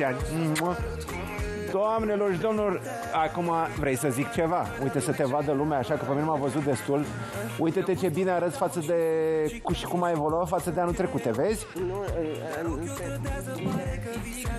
mulți ani. Mua. Doamnelor și domnilor, acum vrei să zic ceva? Uite să te vadă lumea așa, că pe mine m-a văzut destul. Uite-te ce bine arăți față de... cu și cum ai evoluat față de anul trecut, te vezi? Nu,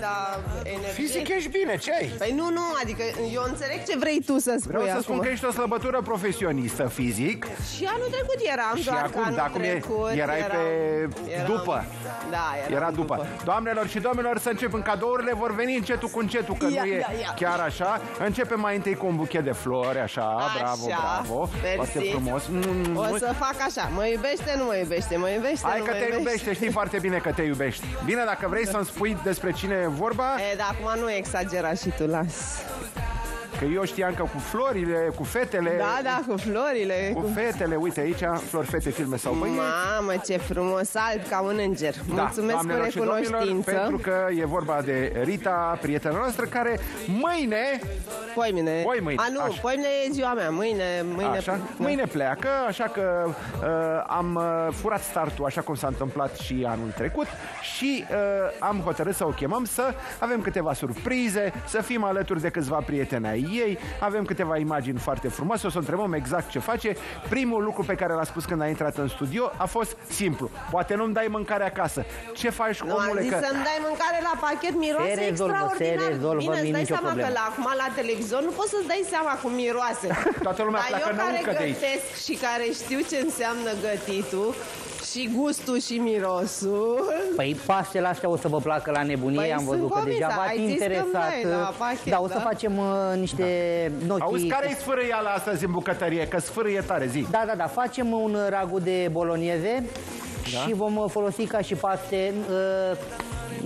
da, energie. Fizic ești bine, ce ai? Păi nu, nu, adică eu înțeleg ce vrei tu să spui Vreau să acum. spun că ești o slăbătură profesionistă fizic Și anul trecut eram, și doar că acum, anul da, acum e, trecut erai eram, pe eram, după. Da, eram Era după. Doamnelor și domnilor, să începem. Cadourile vor veni încetul cu încetul, că Ia, nu e ia, ia. Chiar așa. Începem mai întâi cu un buchet de flori, așa, bravo, Așa, bravo. mersi. Foarte frumos. Mm, O mm. să fac așa, mă iubește, nu mă iubește, mă iubește, Hai nu că mă te iubește, știi foarte bine că te iubești. Bine, dacă vrei să-mi spui despre cine e vorba, E, dar acum nu exagera și tu, las. Că eu știam că cu florile, cu fetele... Da, da, cu florile. Cu fetele, uite aici, flori, fete, filme sau băieți. Mamă, ce frumos, alb ca un înger. Da, Mulțumesc cu doamnelor și domnilor, recunoștință. pentru că e vorba de Rita, prietena noastră, care mâine, Poi mine. Poi mâine, A, nu, așa. poi mine e ziua mea. Mâine, mâine. așa, mâine pleacă, așa că uh, am uh, furat startul, așa cum s-a întâmplat și anul trecut și uh, am hotărât să o chemăm să avem câteva surprize, să fim alături de câțiva prieteni ai ei, avem câteva imagini foarte frumoase, o să o întrebăm exact ce face. Primul lucru pe care l-a spus când a intrat în studio a fost simplu. Poate nu-mi dai mâncare acasă. Ce faci, Nu, am omule? zis Că... să-mi dai mâncare la pachet, miroase Se rezolvă, extraordinar. se rezolvă, Bine, îți nu-i dai nicio seama problemă. că la, acum la televizor nu poți să-ți dai seama cum miroase. Toată lumea Dar pleacă eu care năucă de aici. gătesc și care știu ce înseamnă gătitul și gustul și mirosul. Păi pastele astea o să vă placă la nebunie, Păi am văzut sunt că deja convinsă, v-ați ai zis că interesat. îmi dai la pachet, da, o să da? facem uh, niște gnocchi. Auzi, care e sfârâiala astăzi în bucătărie? Că sfârâie tare, zi. Da, da, da, facem un ragu de bolonieze Da. și vom uh, folosi ca și paste uh,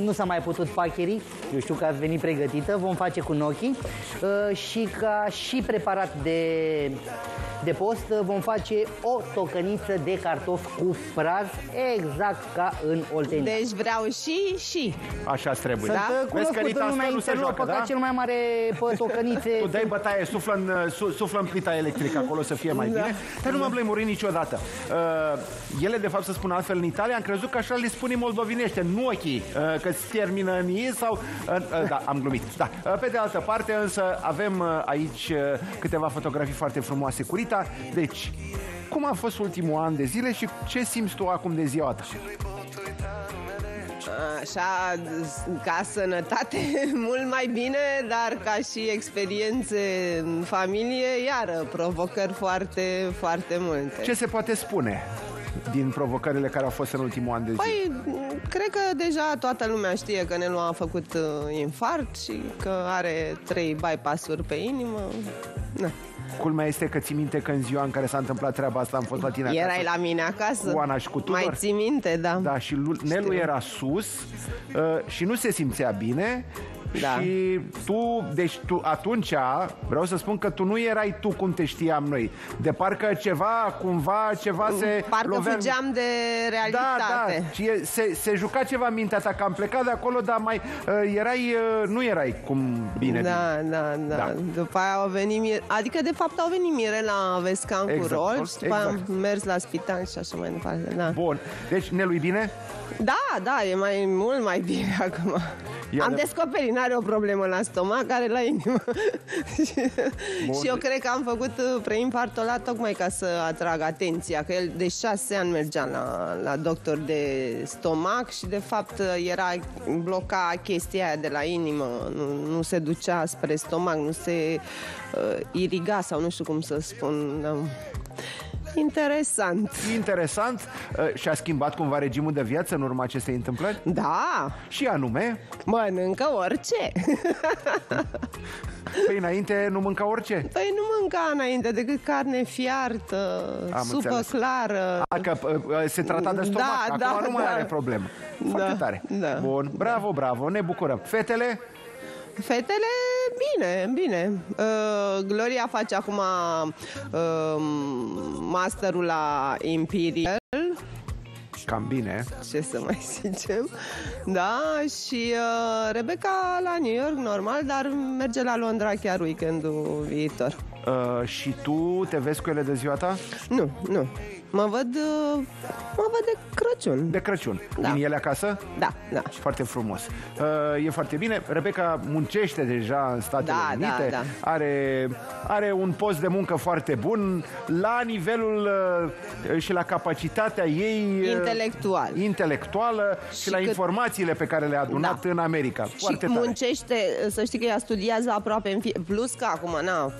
nu s-a mai putut pacheri, eu știu că ați venit pregătită, vom face cu gnocchi uh, și ca și preparat de, de post uh, vom face o tocăniță de cartofi cu praz, exact ca în Oltenia. Deci vreau și, și. Așa trebuie. Sunt Da? uh, Vezi că cunoscut Rita în asta lumea nu se internă, joacă, ca da? cel mai mare pe tocănițe. Tu dai bătaie, suflă în, uh, su, suflă în plita electrică acolo să fie mai Da. bine. Dar nu m-am blămurit niciodată. Uh, ele, de fapt, să spun altfel în Italia, am crezut că așa le spune moldovinește, nu ochii, uh, că se termină în ei sau... Uh, uh, da, am glumit. Da. Uh, pe de altă parte, însă, avem uh, aici uh, câteva fotografii foarte frumoase cu Rita. Deci, cum a fost ultimul an de zile și ce simți tu acum de ziua ta? Așa, ca sănătate, mult mai bine, dar ca și experiențe în familie, iară, provocări foarte, foarte multe. Ce se poate spune din provocările care au fost în ultimul an de zi? Păi, cred că deja toată lumea știe că Nelu a făcut uh, infart și că are trei bypass-uri pe inimă. Na. Culmea este că ții minte că în ziua în care s-a întâmplat treaba asta am fost la tine acasă. Erai la mine acasă? Cu Ana și cu Tudor? Mai ții minte, da. Da, și Lu- Nelu Știu. era sus uh, și nu se simțea bine Da. și tu, deci tu atunci, vreau să spun că tu nu erai tu cum te știam noi. De parcă ceva, cumva, ceva se Parcă lovea în- fugeam de Da, da, realitate. și e- se, se juca ceva în mintea ta, că am plecat de acolo, dar mai uh, erai, uh, nu erai cum bine. Da, da, da, Da. După aia au venit Mir... Adică, de fapt, au venit Mirela Vescan Exact, cu rol și după aia exact. am mers la spital și așa mai departe. Da, Bun, deci Nelu e bine? Da, da e mai mult mai bine acum. Ia am de- descoperit, n-are o problemă la stomac, are la inimă. și eu cred că am făcut uh, preinfartul ăla tocmai ca să atrag atenția, că el de șase ani mergea la, la doctor de stomac și de fapt uh, era bloca chestia aia de la inimă, nu, nu se ducea spre stomac, nu se uh, iriga sau nu știu cum să spun. Da. Interesant. Interesant uh, și a schimbat cumva regimul de viață în urma acestei întâmplări? Da, Și anume, mănâncă orice. Păi înainte nu mânca orice. Păi nu mânca înainte decât carne fiartă, Am supă înțeles. clară. A, că uh, se trata de stomac, Da, acum da, nu mai da. are problemă. Foarte Da, tare. da. Bun, bravo, bravo, ne bucurăm. Fetele? Fetele, bine, bine. Uh, Gloria face acum uh, masterul la Imperial Cam bine. Ce să mai zicem. Da, și uh, Rebecca la New York, normal, dar merge la Londra chiar weekendul viitor. Uh, și tu te vezi cu ele de ziua ta? Nu, nu. Mă văd, uh, mă văd de Crăciun. De Crăciun. Da. Din ele acasă? Da, da. Foarte frumos. Uh, e foarte bine. Rebecca muncește deja în Statele Da, Unite. da, da. Are, are un post de muncă foarte bun la nivelul uh, și la capacitatea ei uh, Intelectual. intelectuală și, Și la cât- informațiile pe care le-a adunat Da. în America. Foarte și tare. muncește, să știi că ea studiază aproape în fie, plus că acum, na,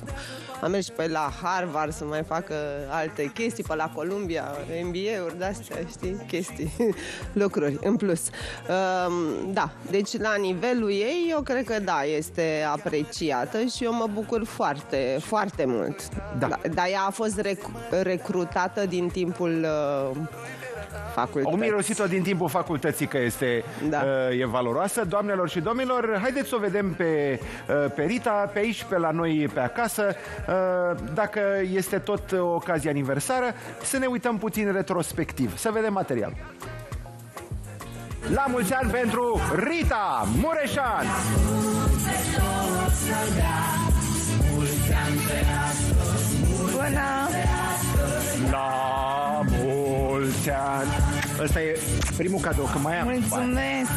a mers și pe la Harvard să mai facă alte chestii, pe la Columbia, MBA-uri de-astea, știi, chestii, lucruri în plus. Um, da, deci la nivelul ei, eu cred că da, este apreciată și eu mă bucur foarte, foarte mult. Da. Dar ea a fost rec- recrutată din timpul uh, facultății. Au mirosit-o din timpul facultății că este Da. uh, e valoroasă. Doamnelor și domnilor, haideți să o vedem pe, uh, pe Rita, pe aici, pe la noi, pe acasă. Uh, dacă este tot o ocazie aniversară, să ne uităm puțin retrospectiv, să vedem material. La mulți ani pentru Rita Mureșan! Bună! La mulți ani! Ăsta e primul cadou, că mai am. Mulțumesc!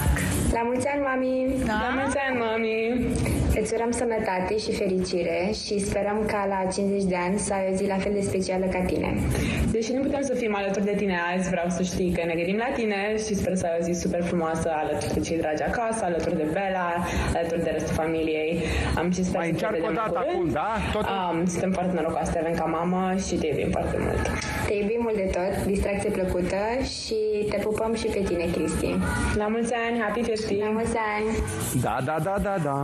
La mulți ani, mami! Da? La mulți ani, mami! Îți urăm sănătate și fericire și sperăm ca la 50 de ani să ai o zi la fel de specială ca tine. Deși nu putem să fim alături de tine azi, vreau să știi că ne gândim la tine și sper să ai o zi super frumoasă alături de cei dragi acasă, alături de Bella, alături de restul familiei. Am și sper Mai să te încearcă vedem o dată curând. acum, da? Totul? Um, suntem foarte norocoase să te avem ca mamă și te iubim foarte mult. Te iubim mult de tot, distracție plăcută și te pupăm și pe tine, Cristi. La mulți ani, happy 50! La mulți ani! Da, da, da, da, da.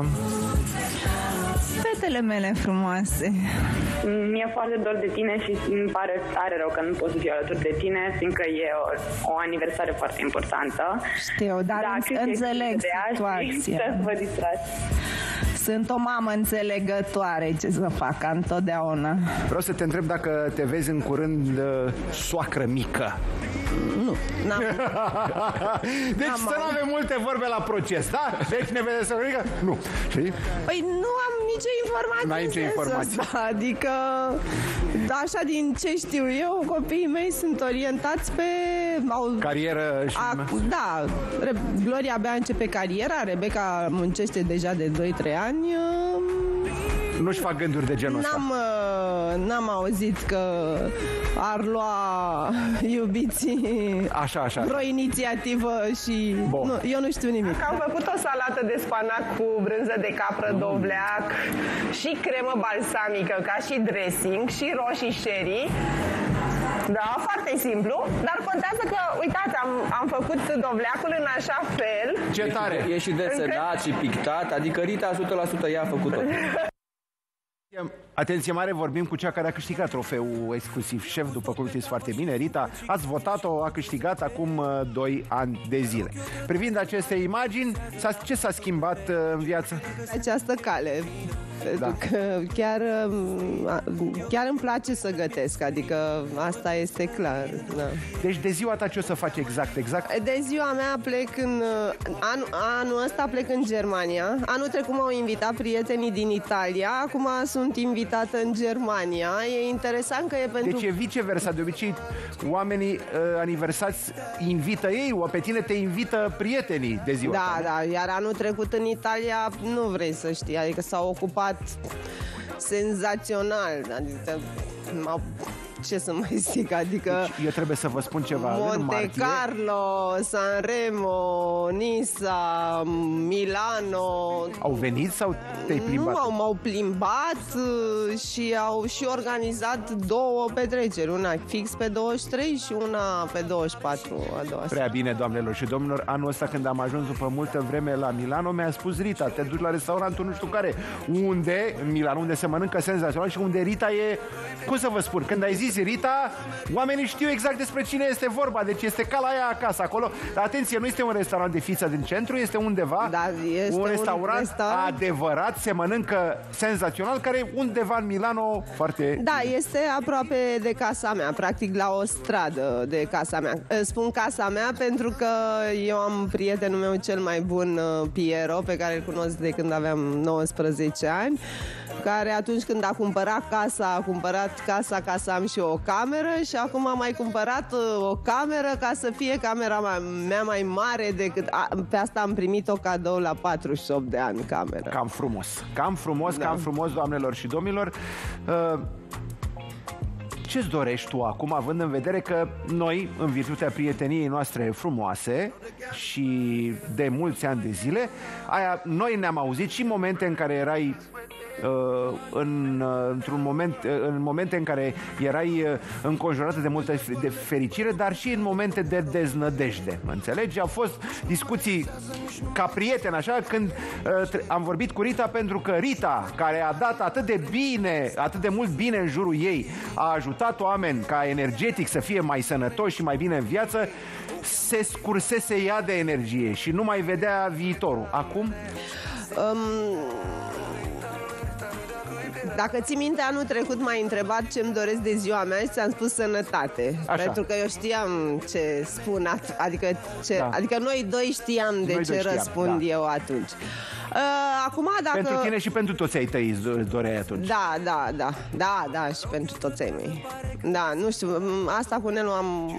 Fetele mele frumoase! Mi-e foarte dor de tine și îmi pare tare rău că nu pot să fiu alături de tine, fiindcă e o, o aniversare foarte importantă. Știu, dar Da, înț- cât ești înțeleg de azi, situația. Să vă distrați. Sunt o mamă înțelegătoare, ce să fac, ca întotdeauna. Vreau să te întreb dacă te vezi în curând uh, soacră mică. N-am, Deci să nu avem multe vorbe la proces, da? Deci ne vede soacră mică? Nu. Știi? Păi nu am nicio informație. N-ai în nicio sensul informație. ăsta. Adică, așa din ce știu eu, copiii mei sunt orientați pe... Au, Carieră și... a, da, Re- Gloria abia începe cariera, Rebecca muncește deja de 2-3 ani. um, Nu-și fac gânduri de genul ăsta. N-am, uh, n-am auzit că ar lua iubiții Așa, așa. vreo inițiativă și Bun. nu, eu nu știu nimic. Am făcut o salată de spanac cu brânză de capră dovleac și cremă balsamică ca și dressing și roșii sherry. Da, foarte simplu, dar contează că, uitați, am, am făcut dovleacul în așa fel Ce tare! E și desenat și pictat, adică Rita 100% ea a făcut-o. Yeah. Atenție mare, vorbim cu cea care a câștigat trofeul exclusiv șef, după cum știți foarte bine. Rita, ați votat-o, a câștigat acum uh, 2 ani de zile. Privind aceste imagini, s-a, ce s-a schimbat uh, în viață? această cale. Pentru Da. că chiar, um, a- chiar îmi place să gătesc, adică asta este clar. Da. Deci de ziua ta ce o să faci exact? Exact? De ziua mea plec în... Anul, anul ăsta plec în Germania. Anul trecut m-au invitat prietenii din Italia. Acum sunt invitată în Germania. E interesant că e pentru... Deci e viceversa. De obicei, oamenii uh, aniversați invită ei, o pe tine te invită prietenii de ziua Da, ta. da, iar anul trecut în Italia nu vrei să știi, adică s-au ocupat senzațional, adică m-au ce să mai zic, adică Eu trebuie să vă spun ceva. în Monte martie, Carlo, Sanremo, Nisa, Milano. Au venit sau te-ai plimbat? Nu, m-au, m-au plimbat uh, și au și organizat două petreceri, una fix pe 23 și una pe 24 a doua zi. Prea bine, doamnelor și domnilor, anul ăsta când am ajuns după multă vreme la Milano, mi-a spus Rita, te duci la restaurantul nu știu care, unde, în Milano, unde se mănâncă senzațional și unde Rita e, cum să vă spun, când ai zis vezi Rita, oamenii știu exact despre cine este vorba, deci este ca la ea acasă acolo. Dar atenție, nu este un restaurant de fiță din centru, este undeva Da, este un un restaurant restaurant. adevărat, se mănâncă senzațional, care e undeva în Milano foarte... Da, este aproape de casa mea, practic la o stradă de casa mea. Spun casa mea pentru că eu am prietenul meu cel mai bun, uh, Piero, pe care îl cunosc de când aveam 19 ani, care atunci când a cumpărat casa, a cumpărat casa ca să am și o cameră și acum am mai cumpărat uh, o cameră ca să fie camera mea, mea mai mare decât... A, pe asta am primit-o cadou la 48 de ani, camera. Cam frumos, cam frumos, Da. cam frumos, doamnelor și domnilor. Uh, ce-ți dorești tu acum, având în vedere că noi, în virtutea prieteniei noastre frumoase și de mulți ani de zile, aia, noi ne-am auzit și în momente în care erai uh, în, uh, într-un moment, uh, în momente în care erai uh, înconjurată de multă f- de fericire, dar și în momente de deznădejde. Mă înțelegi? Au fost discuții ca prieten, așa, când uh, tre- am vorbit cu Rita pentru că Rita, care a dat atât de bine, atât de mult bine în jurul ei, a ajutat oameni ca energetic să fie mai sănătoși și mai bine în viață, se scursese ea de energie și nu mai vedea viitorul. Acum, Um, dacă ții minte, anul trecut m-ai întrebat ce-mi doresc de ziua mea și ți-am spus sănătate. Așa. Pentru că eu știam ce spun, at- adică, ce, Da. adică noi doi știam de Noi ce doi știam, răspund da. eu atunci. Uh, acum, dacă... pentru tine și pentru toți ai tăi îți îți doreai atunci. Da, da, da, da, da, și pentru toți ai mei. Da, nu știu, m, asta cu Nelu am,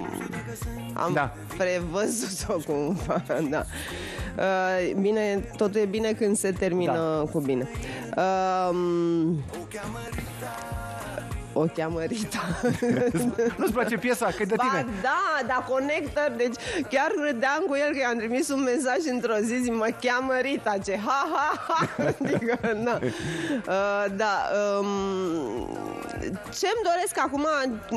am Da. prevăzut-o cumva, da. Uh, bine, totul e bine când se termină Da. cu bine. Uh, o cheamă Rita. Nu-ți place piesa? Că e de Ba tine. da, da, Connector, deci chiar râdeam cu el că i-am trimis un mesaj într-o zi, zi mă cheamă Rita, ce ha, ha, ha, adică, na. Uh, da, um, ce-mi doresc acum, n-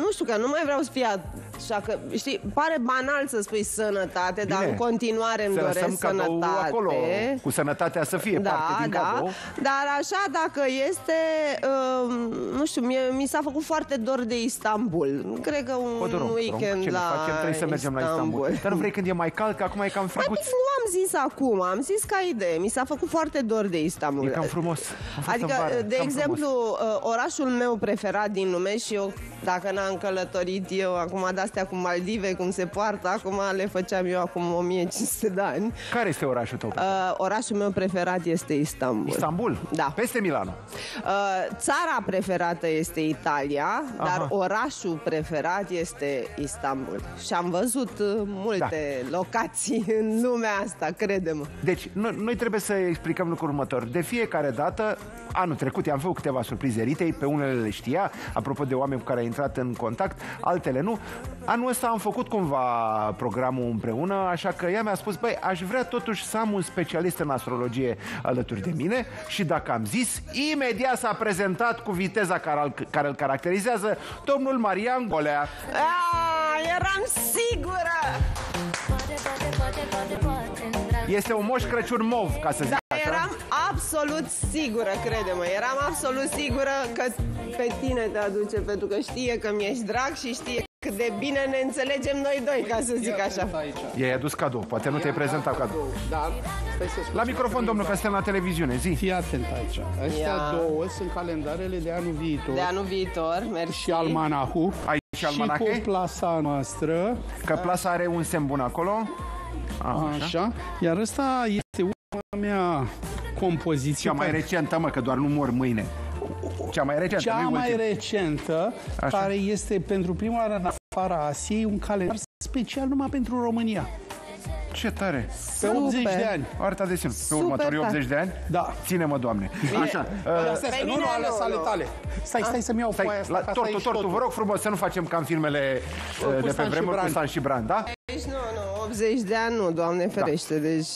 nu știu, că nu mai vreau să fie așa că, știi, pare banal să spui sănătate, dar Bine. în continuare îmi Să doresc lăsăm cadou sănătate. acolo, cu sănătatea să fie parte din cadou. Dar așa, dacă este, um, nu știu, mie, mi s-a făcut foarte dor de Istanbul. Cred că un O, te rog, weekend ce ne la facem? Trebuie să mergem la Istanbul. Dar nu vrei când e mai cald, că acum e cam Păi friguț. nu am zis acum, am zis ca idee. Mi s-a făcut foarte dor de Istanbul. E cam frumos. Am fost Adică, în vară, de cam exemplu, uh, orașul meu preferat din lume și eu, dacă n-am călătorit eu acum de-astea cu Maldive, cum se poartă, acum le făceam eu acum 1500 de ani. Care este orașul tău? Uh, orașul meu preferat este Istanbul. Istanbul? Da. Peste Milano. Uh, țara preferată este Italia, dar Aha. orașul preferat este Istanbul. Și am văzut uh, multe locații în lumea asta, crede-mă. Deci, noi, noi trebuie să explicăm lucrul următor. De fiecare dată, anul trecut i-am făcut câteva surprize Ritei, pe unele le știa, apropo de oameni cu care a intrat în contact, altele nu. Anul ăsta am făcut cumva programul împreună, așa că ea mi-a spus, băi, aș vrea totuși să am un specialist în astrologie alături de mine și dacă am zis, imediat s-a prezentat cu viteza care, îl- care îl caracterizează domnul Marian Golea. Ah, eram sigură! Este un moș Crăciun mov, ca să zic Da, așa. eram absolut sigură, crede-mă, eram absolut sigură că pe tine te aduce, pentru că știe că mi-ești drag și știe cât de bine ne înțelegem noi doi, ca să zic așa. I-ai adus cadou, poate nu te-ai prezentat cadou. Da, stai să spun. La microfon, domnul, că suntem la televiziune, zi. Fii atent aici. Astea Ia. două sunt calendarele de anul viitor. De anul viitor, mersi. și almanahul. Ai și almanache? Și cu plasa noastră. Că plasa are un semn bun acolo. A, așa. Așa. Iar ăsta este ultima mea compoziție. Cea mai care- recentă, mă, că doar nu mor mâine. Cea mai recentă, Cea nu mai ultima. recentă, Așa. care este pentru prima oară în afara Asiei, un calendar special numai pentru România. Ce tare! Pe 80 de ani. Arta de semn. Pe Super următorii tare. 80 de ani? Da. Ține-mă, Doamne. Așa. Astea uh, sunt- Pe nu, mine nu, alea nu, sunt ale nu. tale. Stai, stai să-mi iau Stai, foaia asta, la ca să tortul, aici tortul, totul. vă rog frumos să nu facem ca în filmele uh, de pe Stan și vremuri cu Bran. Stan și Bran, da? Deci nu, nu, 80 de ani nu, Doamne ferește, deci...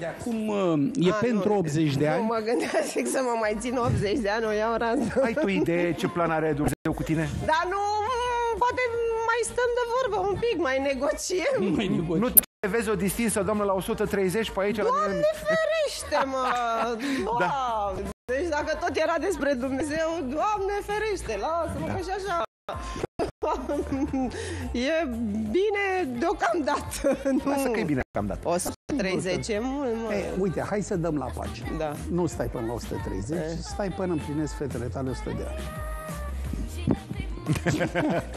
De acum uh, e Ah, pentru nu. 80 de Nu ani. mă gândeam zic să mă mai țin 80 de ani, o iau rază. Ai tu idee ce plan are Dumnezeu cu tine? Dar nu, mm, poate mai stăm de vorbă un pic, mai negociem. Mai negoci. Nu te vezi o distinsă, doamnă, la 130 pe aici? La Doamne mine? ferește, mă! Da. Doamne! Deci dacă tot era despre Dumnezeu, Doamne ferește, lasă-mă că și așa. e bine deocamdată. Lasă că e bine că am dat. 130 e mult, mă. E, uite, hai să dăm la pagină. Da. Nu stai până la 130, E. stai până împlinesc fetele tale 100 de ani.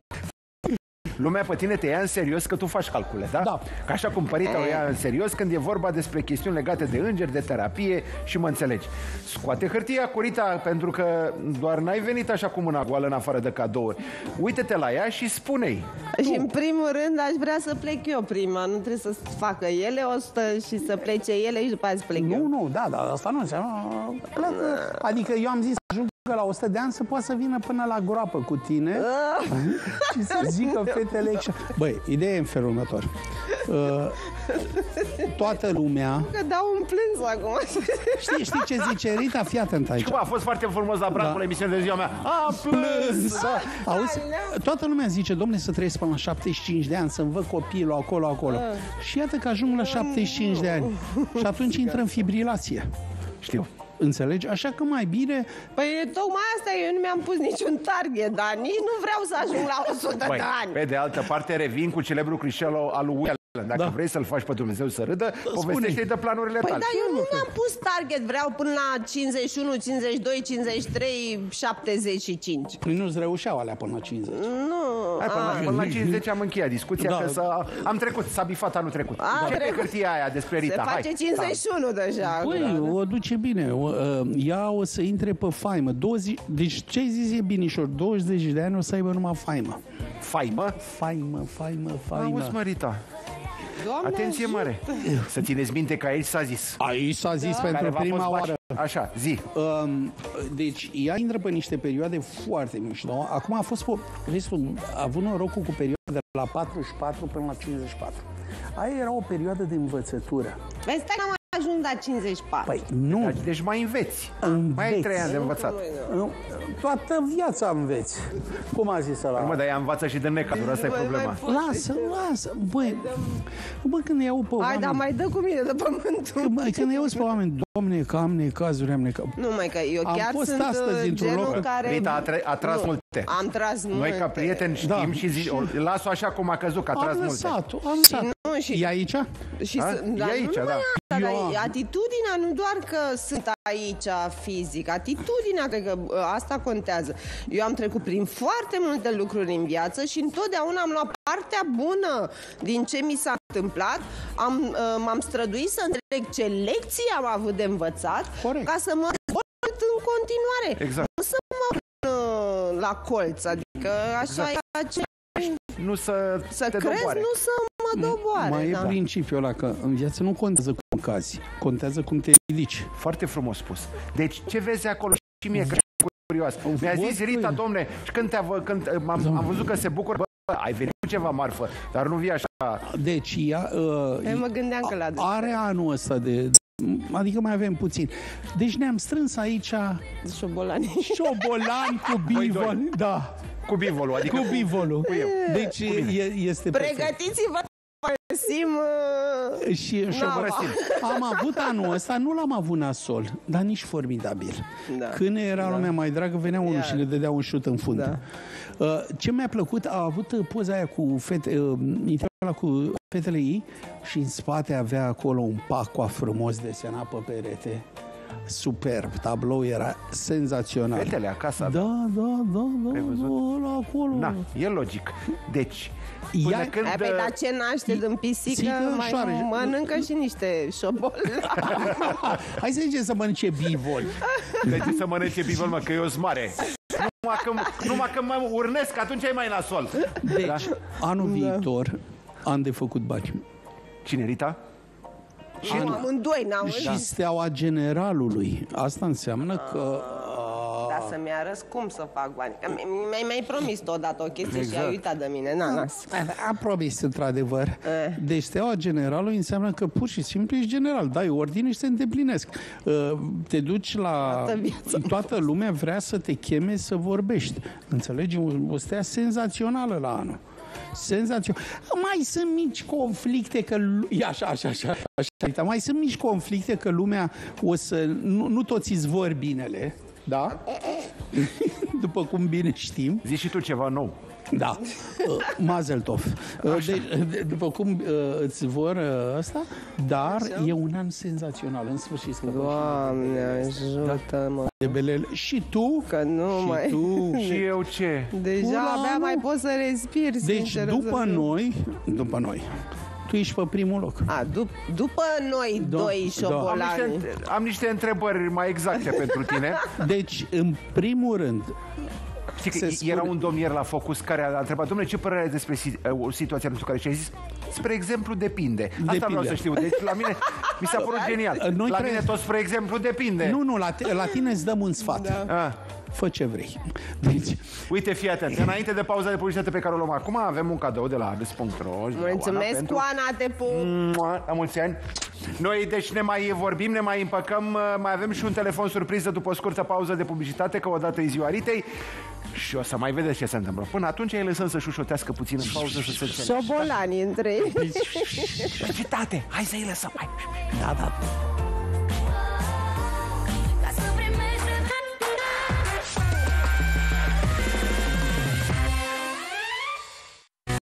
Lumea pe tine te ia în serios că tu faci calcule, da? Da. Că așa cum părintele o ia în serios când e vorba despre chestiuni legate de îngeri, de terapie și mă înțelegi. Scoate hârtia cu Rita pentru că doar n-ai venit așa cu mâna goală în afară de cadouri. Uite-te la ea și spune-i. Și în primul rând aș vrea să plec eu prima, nu trebuie să facă ele 100 și să plece ele și după aia să plec Nu, eu. nu, da, dar asta nu înseamnă... pleacă. Adică eu am zis să ajungă la 100 de ani să poată să vină până la groapă cu tine și să zică fetele... așa. Băi, ideea e în felul următor. Uh, toată lumea... Că dau un plâns acum. Știi, știi ce zice Rita? Fii atent aici. Cum a fost foarte frumos la bracul Da. emisiunii de ziua mea. A plâns! Da. Auzi, toată lumea zice, domne, să trăiesc până la 75 de ani, să-mi văd copilul acolo, acolo. Și iată că ajung la 75 de ani. Și atunci intră în fibrilație. Știu. Înțelegi? Așa că mai bine... Păi tocmai asta, eu nu mi-am pus niciun target, dar nici nu vreau să ajung la 100 Băi, de ani. pe de altă parte revin cu celebrul clișeu al lui Will Allen. Dacă Da. vrei să-l faci pe Dumnezeu să râdă, povestește-i de planurile Păi tale. da, eu nu mi-am pus target, vreau până la 51, 52, 53, 75. Păi nu-ți reușeau alea până la 50. Nu. Hai, până, la, a. până la 50 am încheiat discuția, Da. că s-a, am trecut, s-a bifat anul trecut. A, Ce pe trecut. hârtia aia despre Rita? Se face Hai. 51 deja. Păi, o duce bine. O, uh, ea o să intre pe faimă. 20, deci ce ai zis e binișor? 20 de ani o să aibă numai faimă. Faimă? Faimă, faimă, faimă. Auzi, mă, Rita. Doamne Atenție ajută. mare. Să țineți minte că aici s-a zis. Aici s-a zis Da. pentru Care v-a prima fost oară. baș- Așa, zi. Um, deci ea intră pe niște perioade foarte mișto. Acum a fost, pe, vezi tu, a avut norocul cu perioada de la 44 până la 54. Aia era o perioadă de învățătură. Păi stai că am ajuns la 54. Păi nu, Deci mai înveți. Înveți. Mai ai trei ani de învățat. Nu, toată viața înveți. Cum a zis ăla? Mă, dar ea învață și de necazuri, asta e problema. Lasă, lasă, băi, bă, când iau pe Hai, oameni, dar mai dă cu mine de pământul. bă, când iau pe oameni, doamne, că am necazuri, am necazuri. Nu, mai că eu Am chiar fost sunt astăzi uh, într-un genul loc- care... Rita a, tre- a tras Nu, multe. Am tras multe. Noi ca prieteni știm Da. și zi, o, las-o așa cum a căzut, că a tras Am multe. lăsat-o, am lăsat. Nu, și E aici? Și A? să, E dar aici, nu numai da. Asta, dar Eu am. atitudinea nu doar că sunt aici fizic, atitudinea cred că uh, asta contează. Eu am trecut prin foarte multe lucruri în viață și întotdeauna am luat partea bună din ce mi s-a întâmplat. Am, uh, m-am străduit să înțeleg ce lecții am avut de învățat Corect. ca să mă dezvolt în continuare. Exact. Nu să mă pun uh, la colț, adică așa Exact. e ce, Nu să, să te crezi, doboare. nu să mă doboare. Mai e da. principiul ăla că în viață nu contează cum cazi, contează cum te ridici. Foarte frumos spus. Deci, ce vezi acolo? Și mie că curios. Mi-a Văd zis că Rita, e. domne, și când, te-a, vă- când am, am văzut că se bucură, bă, ai venit cu ceva marfă, dar nu vii așa. Deci ea uh, Eu mă gândeam că la are anul ăsta de... Adică mai avem puțin. Deci ne-am strâns aici șobolani. șobolani cu Voi bivol. doi. Da, Cu bivolul, adică cu bivolul. eu. Deci e, este perfect. Pregătiți-vă găsim uh, Și Nava. șobolani. Am avut anul ăsta, nu l-am avut nasol, dar nici formidabil. Da. Când era lumea mai dragă, venea unul Iar. și le dădea un șut în fund. Da. Uh, Ce mi-a plăcut, a avut uh, poza aia cu fete, uh, interviul ăla cu fetele ei și în spate avea acolo un pacoa frumos desenat pe perete. Superb, tablou era senzațional. Fetele acasă. Da, da, da, da, Ai văzut? da, ăla acolo. Da, e logic. Deci, până Ia- când... Hai, păi, dar ce naște din pisică Țică mai șoarece. mănâncă și niște șoboli. Hai să zicem să mănânce bivoli. De ce să mănânce bivol, mă, că eu sunt mare. Numai că, numai că mă urnesc, atunci e mai nasol. Deci, Da? anul viitor am de făcut bani. Cine, Rita? Și amândoi n-au Și steaua generalului. Asta înseamnă că... Dar să-mi arăți cum să fac bani. Că mi- Mi-ai mai promis odată o chestie și Exact. ai uitat de mine. Na, na. Am promis, într-adevăr. Eh. Deci steaua generalului înseamnă că pur și simplu ești general. Dai ordine și se îndeplinesc. Uh, Te duci la... Toată viața. Toată lumea vrea să te cheme să vorbești. Înțelegi? O o stea senzațională la anul. Senzațional. Mai sunt mici conflicte că... lu- E așa, așa, așa, așa. Uite, Mai sunt mici conflicte că lumea o să... Nu, nu toți îți vor binele, da? După cum bine știm. Zici și tu ceva nou. Da, uh, Mazel Tov. Uh, de, de, după cum uh, îți vor uh, asta, dar e un an senzațional, în sfârșit. scăpăm Doamne, ajută-mă. de belele. Și tu, Că nu și mai... tu. Și eu ce? Deja Ura, abia nu. mai pot să respir, Deci sincer, după să fiu. noi, după noi, tu ești pe primul loc. A, dup- după noi Da, doi da. Am șobolani. niște, am niște întrebări mai exacte pentru tine. Deci, în primul rând, Știi că Se spune- era un domn ieri la Focus care a întrebat, domnule, ce părere ai despre si- uh, situația nu știu care? Și a zis, spre exemplu, depinde. Asta Depinde. vreau să știu. Deci la mine mi s-a părut genial. Noi la trebuie- mine tot spre exemplu depinde. nu, nu, la, te, la tine îți dăm un sfat. Da. Ah. Fă ce vrei. Deci, Uite, fii atent. Înainte de pauza de publicitate pe care o luăm acum, avem un cadou de la Ades.ro. Mulțumesc, Oana, te pup. Mua, La mulți ani. Noi, deci, ne mai vorbim, ne mai împăcăm, uh, mai avem și un telefon surpriză după o scurtă pauză de publicitate, că odată e ziua Ritei. Și o să mai vedeți ce se întâmplă. Până atunci îi lăsăm să șușotească puțin în pauză să se înțeleagă. Șobolani între ei. Cetate, hai să-i lăsăm. Hai. da, da.